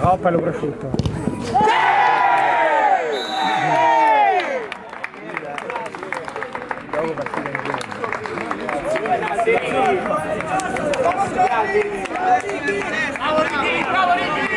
Coppa lo prosciutto. Dopo partita in giro.